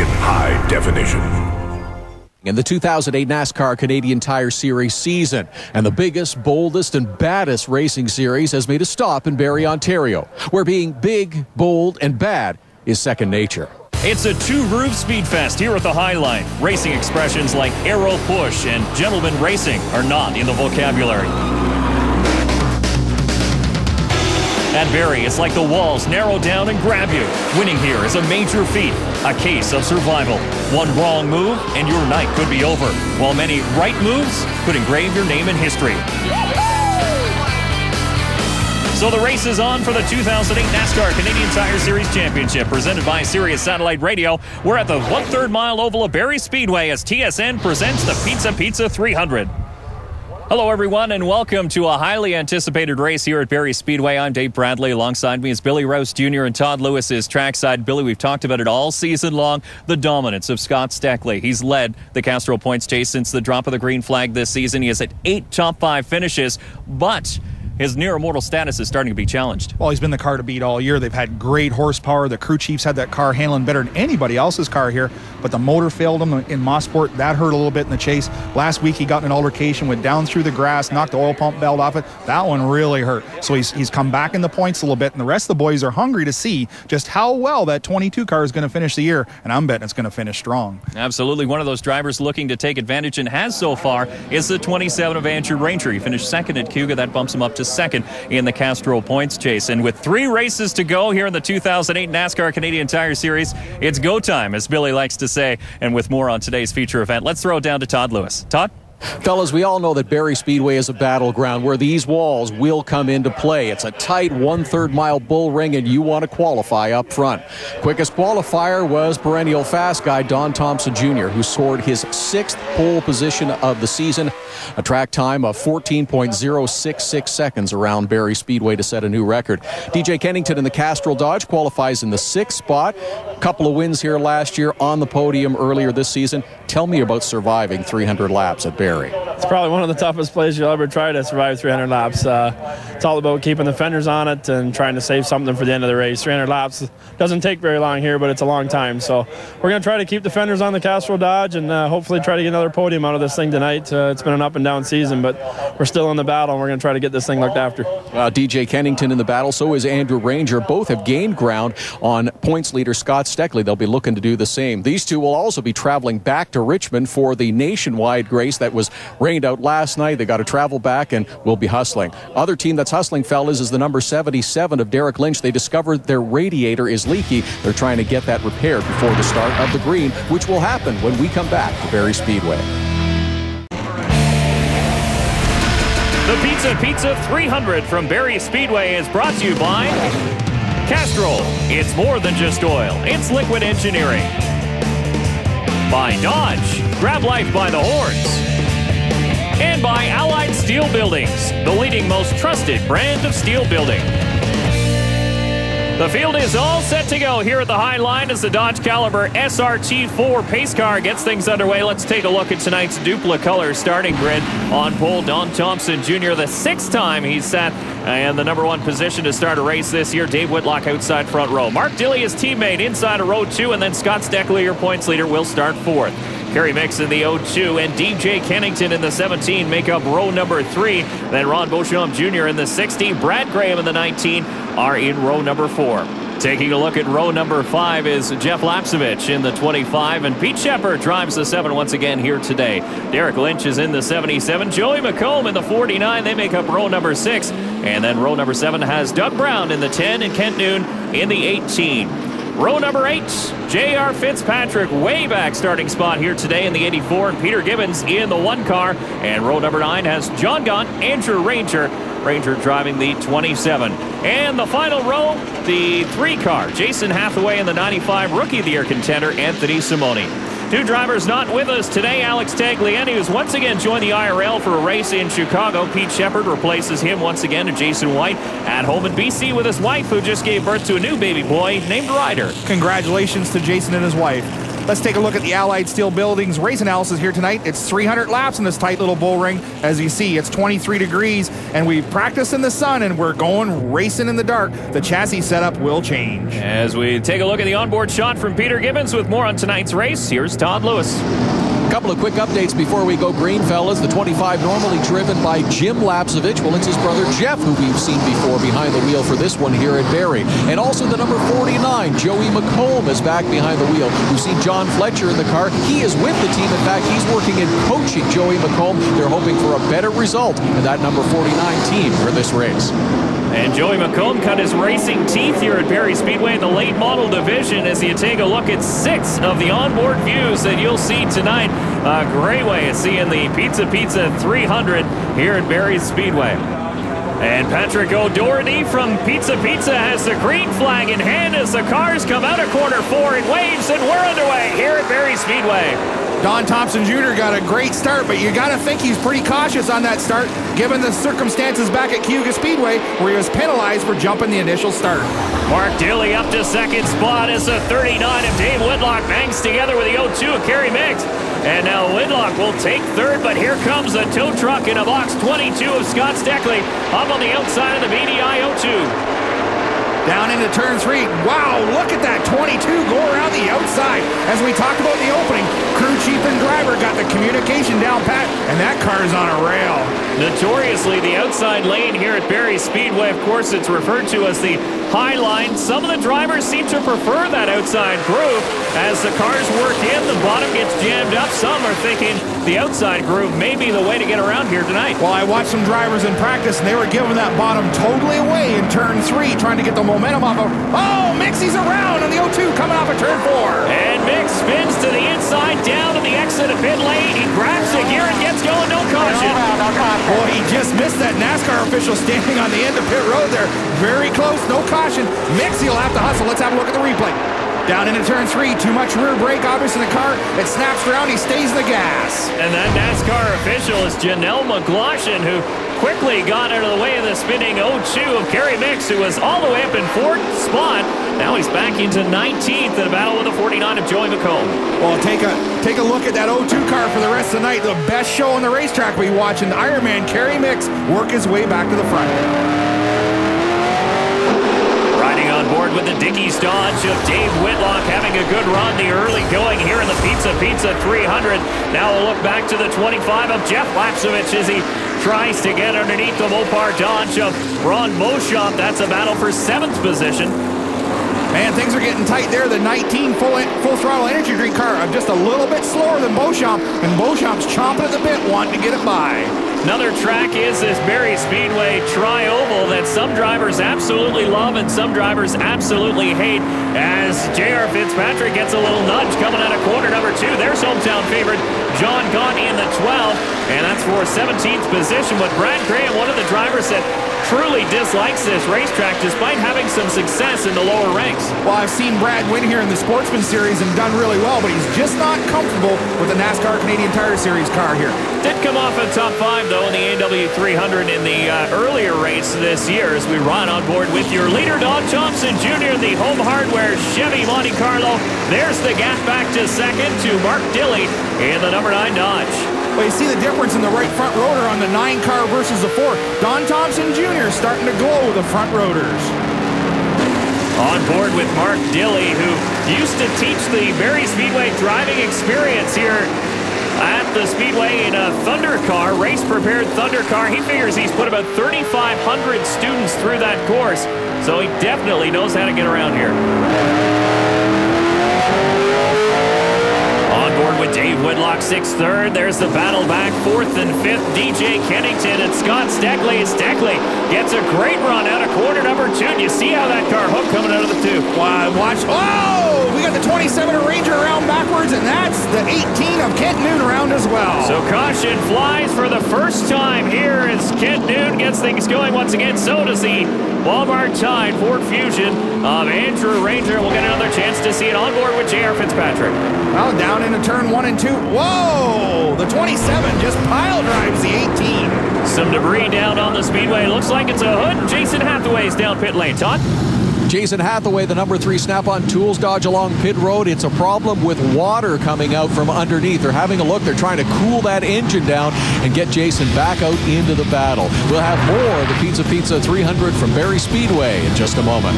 in high definition. In the 2008 NASCAR Canadian Tire Series season, and the biggest, boldest, and baddest racing series has made a stop in Barrie, Ontario, where being big, bold, and bad is second nature. It's a two roof speed fest here at the Highline. Racing expressions like aero push and gentleman racing are not in the vocabulary. At Barrie, it's like the walls narrow down and grab you. Winning here is a major feat, a case of survival. One wrong move, and your night could be over, while many right moves could engrave your name in history. So the race is on for the 2008 NASCAR Canadian Tire Series Championship, presented by Sirius Satellite Radio. We're at the one-third mile oval of Barrie Speedway as TSN presents the Pizza Pizza 300. Hello, everyone, and welcome to a highly anticipated race here at Barrie Speedway. I'm Dave Bradley. Alongside me is Billy Rouse Jr. and Todd Lewis is trackside. Billy, we've talked about it all season long. The dominance of Scott Steckley. He's led the Castrol Points chase since the drop of the green flag this season. He has had eight top five finishes, but his near immortal status is starting to be challenged. Well, he's been the car to beat all year. They've had great horsepower. The crew chiefs had that car handling better than anybody else's car here, but the motor failed him in Mosport. That hurt a little bit in the chase. Last week he got in an altercation, went down through the grass, knocked the oil pump belt off it. That one really hurt. So he's he's come back in the points a little bit, and the rest of the boys are hungry to see just how well that 22 car is going to finish the year, and I'm betting it's going to finish strong. Absolutely. One of those drivers looking to take advantage and has so far is the 27 of Andrew Ranger. He finished second at Cayuga. That bumps him up to second in the Castrol points chase. And with three races to go here in the 2008 NASCAR Canadian Tire Series, it's go time, as Billy likes to say. And with more on today's feature event, let's throw it down to Todd Lewis. Todd? Fellas, we all know that Barrie Speedway is a battleground where these walls will come into play. It's a tight one third mile bull ring, and you want to qualify up front. Quickest qualifier was perennial fast guy Don Thomson Jr., who scored his sixth pole position of the season, a track time of 14.066 seconds around Barrie Speedway to set a new record. DJ Kennington in the Castrol Dodge qualifies in the sixth spot. A couple of wins here last year on the podium earlier this season. Tell me about surviving 300 laps at Barrie. It's probably one of the toughest places you'll ever try to survive 300 laps. Uh, it's all about keeping the fenders on it and trying to save something for the end of the race. 300 laps doesn't take very long here, but it's a long time. So we're going to try to keep the fenders on the Castrol Dodge and uh, hopefully try to get another podium out of this thing tonight. Uh, it's been an up and down season, but we're still in the battle and we're going to try to get this thing looked after. Uh, DJ Kennington in the battle, so is Andrew Ranger. Both have gained ground on points leader Scott Steckley. They'll be looking to do the same. These two will also be traveling back to Richmond for the nationwide race that was rained out last night. They got to travel back and will be hustling. Other team that's hustling, fellas, is the number 77 of Derek Lynch. They discovered their radiator is leaky. They're trying to get that repaired before the start of the green, which will happen when we come back to Barrie Speedway. The Pizza Pizza 300 from Barrie Speedway is brought to you by Castrol. It's more than just oil, it's liquid engineering by Dodge. Grab life by the horns. And by Allied Steel Buildings, the leading most trusted brand of steel building. The field is all set to go here at the High Line as the Dodge Caliber SRT4 pace car gets things underway. Let's take a look at tonight's Dupli-Color starting grid. On pole, Don Thomson Jr., the sixth time he's sat and the number one position to start a race this year. Dave Whitlock outside front row. Mark Dilley, his teammate, inside a row two, and then Scott Steckley, your points leader, will start fourth. Kerry Micks in the 0-2 and DJ Kennington in the 17 make up row number three. Then Ron Beauchamp Jr. in the 16, Brad Graham in the 19 are in row number four. Taking a look at row number five is Jeff Lapcevich in the 25, and Pete Shepard drives the seven once again here today. Derek Lynch is in the 77, Joey McColm in the 49. They make up row number six, and then row number seven has Doug Brown in the 10 and Kent Noon in the 18. Row number eight, J.R. Fitzpatrick way back starting spot here today in the 84, and Peter Gibbons in the one car. And row number nine has John Gaunt, Andrew Ranger, Ranger driving the 27. And the final row, the three car, Jason Hathaway in the 95, Rookie of the Year contender, Anthony Simone. Two drivers not with us today. Alex Tagliani, who's once again joined the IRL for a race in Chicago. Pete Shepard replaces him once again to Jason White at home in BC with his wife, who just gave birth to a new baby boy named Ryder. Congratulations to Jason and his wife. Let's take a look at the Allied Steel Buildings race analysis here tonight. It's 300 laps in this tight little bull ring. As you see, it's 23 degrees, and we practice in the sun, and we're going racing in the dark. The chassis setup will change. As we take a look at the onboard shot from Peter Gibbons with more on tonight's race, here's Todd Lewis. A couple of quick updates before we go green, fellas. The 25 normally driven by Jim Lapcevich. Well, it's his brother Jeff, who we've seen before behind the wheel for this one here at Barrie. And also the number 49, Joey McColm, is back behind the wheel. We've seen John Fletcher in the car. He is with the team. In fact, he's working and coaching Joey McColm. They're hoping for a better result in that number 49 team for this race. And Joey McColm cut his racing teeth here at Barrie Speedway in the late model division as you take a look at six of the onboard views that you'll see tonight. A great way of seeing the Pizza Pizza 300 here at Barrie Speedway. And Patrick O'Doherty from Pizza Pizza has the green flag in hand as the cars come out of corner four and waves, and we're underway here at Barrie Speedway. Don Thomson Jr. got a great start, but you got to think he's pretty cautious on that start, given the circumstances back at Cayuga Speedway, where he was penalized for jumping the initial start. Mark Dilley up to second spot as the 39 of Dave Whitlock bangs together with the 0-2 of Kerry Micks. And now Whitlock will take third, but here comes a tow truck in a box 22 of Scott Steckley up on the outside of the BDI 02. Down into turn three. Wow, look at that 22 go around the outside. As we talked about in the opening, crew chief and driver got the communication down pat, and that car is on a rail. Notoriously, the outside lane here at Barrie Speedway, of course, it's referred to as the high line. Some of the drivers seem to prefer that outside groove. As the cars work in, the bottom gets jammed up. Some are thinking the outside groove may be the way to get around here tonight. Well, I watched some drivers in practice, and they were giving that bottom totally away in turn three, trying to get the momentum off of. Oh, Mixie's around on the 0-2 coming off of turn four. And Micks spins to the inside, down to the exit of pit lane. He grabs the gear and gets going, no caution. Boy, he just missed that NASCAR official standing on the end of pit road there. Very close, no caution. Mixie will have to hustle. Let's have a look at the replay. Down into turn three, too much rear brake, obvious in the car. It snaps around, he stays in the gas. And that NASCAR official is Janelle McGloshin, who quickly got out of the way of the spinning 0-2 of Kerry Micks, who was all the way up in fourth spot. Now he's back into 19th in a battle with the 49 of Joey McColm. Well, take a take a look at that 0-2 car for the rest of the night. The best show on the racetrack we watch, watching Ironman Kerry Micks work his way back to the front. Riding on board with the Dickies Dodge of Dave Whitlock having a good run the early going here in the Pizza Pizza 300. Now we'll look back to the 25 of Jeff Lapcevich as he tries to get underneath the Mopar Dodge of Ron Beauchamp. That's a battle for seventh position. Man, things are getting tight there. The 19 full full throttle energy drink car uh, just a little bit slower than Beauchamp, and Beauchamp's chomping at the bit, wanting to get it by. Another track is this Barrie Speedway Tri-Oval that some drivers absolutely love and some drivers absolutely hate as J.R. Fitzpatrick gets a little nudge coming out of corner number two. There's hometown favorite John Gaunt in the 12, and that's for 17th position. But Brad Graham, one of the drivers that truly dislikes this racetrack despite having some success in the lower ranks. Well, I've seen Brad win here in the Sportsman Series and done really well, but he's just not comfortable with the NASCAR Canadian Tire Series car here. Did come off a top five, though, in the AW 300 in the uh, earlier race this year as we ride on board with your leader, Don Thomson Jr., the home hardware Chevy Monte Carlo. There's the gap back to second to Mark Dilley in the number nine Dodge. Well, you see the difference in the right front rotor on the 9 car versus the 4. Don Thomson Jr. is starting to glow with the front rotors. On board with Mark Dilley, who used to teach the Barrie Speedway driving experience here at the Speedway in a Thunder car, race-prepared Thunder car. He figures he's put about 3,500 students through that course, so he definitely knows how to get around here. With Dave Whitlock, sixth, third. There's the battle back, fourth and fifth. DJ Kennington and Scott Steckley. Steckley gets a great run out of corner number two. And you see how that car hooked coming out of the two. Wow, watch. Oh, the 27 of Ranger around backwards, and that's the 18 of Kent Noon around as well. So caution flies for the first time here as Kent Noon gets things going once again. So does the Walmart Tide Ford Fusion of Andrew Ranger. We'll get another chance to see it on board with J.R. Fitzpatrick. Well, down into turn one and two. Whoa! The 27 just pile drives the 18. Some debris down on the speedway. Looks like it's a hood. Jason Hathaway's down pit lane. Todd? Jason Hathaway, the number three snap on tools, dodge along pit road. It's a problem with water coming out from underneath. They're having a look. They're trying to cool that engine down and get Jason back out into the battle. We'll have more of the Pizza Pizza 300 from Barrie Speedway in just a moment.